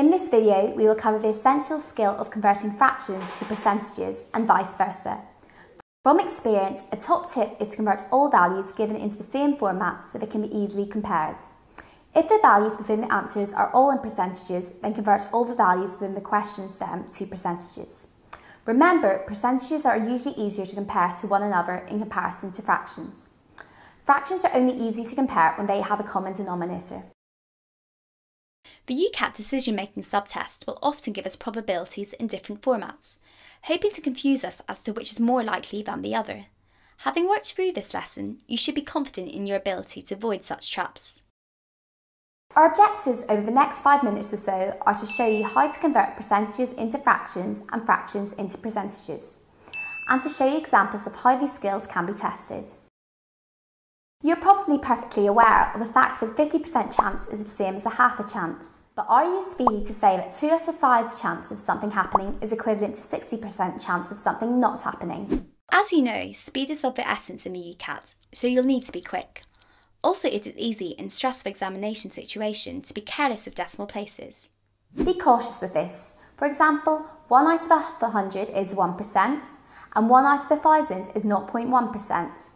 In this video, we will cover the essential skill of converting fractions to percentages and vice versa. From experience, a top tip is to convert all values given into the same format so they can be easily compared. If the values within the answers are all in percentages, then convert all the values within the question stem to percentages. Remember, percentages are usually easier to compare to one another in comparison to fractions. Fractions are only easy to compare when they have a common denominator. The UCAT decision-making subtest will often give us probabilities in different formats, hoping to confuse us as to which is more likely than the other. Having worked through this lesson, you should be confident in your ability to avoid such traps. Our objectives over the next five minutes or so are to show you how to convert percentages into fractions and fractions into percentages, and to show you examples of how these skills can be tested. You're probably perfectly aware of the fact that a 50% chance is the same as a half a chance. But are you speedy to say that 2 out of 5 chance of something happening is equivalent to 60% chance of something not happening? As you know, speed is of the essence in the UCAT, so you'll need to be quick. Also, it is easy in stressful examination situation to be careless of decimal places. Be cautious with this. For example, 1 out of 100 is 1%, and 1 out of 1000 is 0.1%.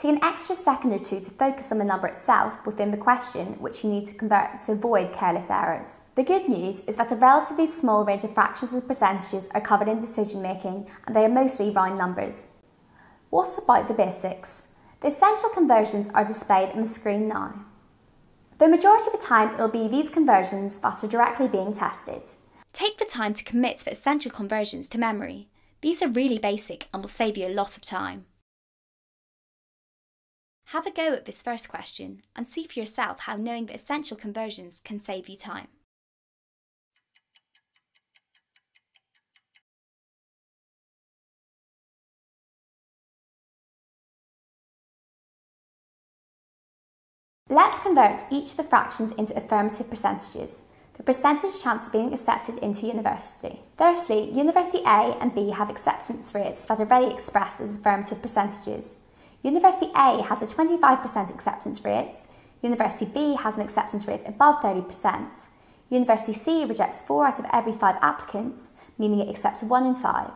Take an extra second or two to focus on the number itself within the question which you need to convert to avoid careless errors. The good news is that a relatively small range of fractions and percentages are covered in decision making and they are mostly round numbers. What about the basics? The essential conversions are displayed on the screen now. The majority of the time it will be these conversions that are directly being tested. Take the time to commit the essential conversions to memory. These are really basic and will save you a lot of time. Have a go at this first question and see for yourself how knowing the essential conversions can save you time. Let's convert each of the fractions into affirmative percentages. The percentage chance of being accepted into university. Firstly, University A and B have acceptance rates that are readily expressed as affirmative percentages. University A has a 25% acceptance rate, University B has an acceptance rate above 30%, University C rejects 4 out of every 5 applicants, meaning it accepts 1 in 5.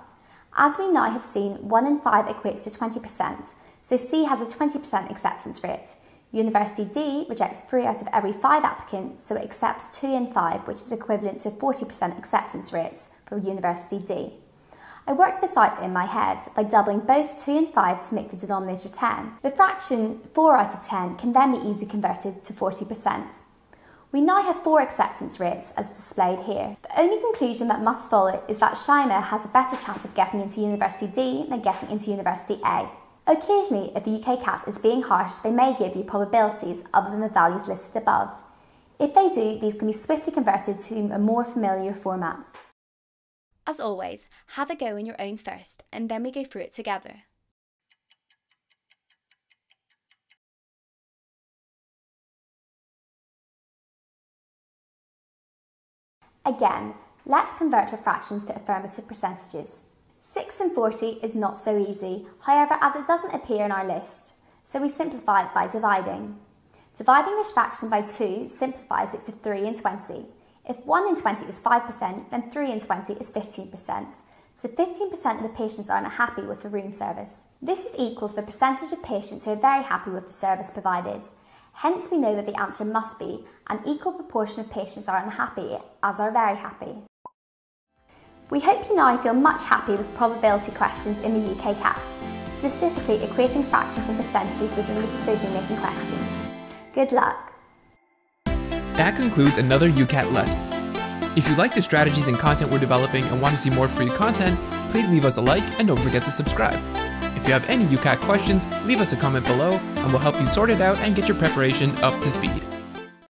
As we now have seen, 1 in 5 equates to 20%, so C has a 20% acceptance rate. University D rejects 3 out of every 5 applicants, so it accepts 2 in 5, which is equivalent to 40% acceptance rates for University D. I worked this out in my head by doubling both 2 and 5 to make the denominator 10. The fraction 4 out of 10 can then be easily converted to 40%. We now have four acceptance rates as displayed here. The only conclusion that must follow is that Shaima has a better chance of getting into University D than getting into University A. Occasionally, if the UCAT is being harsh, they may give you probabilities other than the values listed above. If they do, these can be swiftly converted to a more familiar format. As always, have a go on your own first, and then we go through it together. Again, let's convert our fractions to affirmative percentages. 6 and 40 is not so easy, however, as it doesn't appear in our list, so we simplify it by dividing. Dividing this fraction by 2 simplifies it to 3 and 20, if 1 in 20 is 5%, then 3 in 20 is 15%. So 15% of the patients are unhappy with the room service. This is equal to the percentage of patients who are very happy with the service provided. Hence, we know that the answer must be an equal proportion of patients are unhappy as are very happy. We hope you now feel much happy with probability questions in the UCAT, specifically equating fractions and percentages within the decision-making questions. Good luck! That concludes another UCAT lesson. If you like the strategies and content we're developing and want to see more free content, please leave us a like and don't forget to subscribe. If you have any UCAT questions, leave us a comment below and we'll help you sort it out and get your preparation up to speed.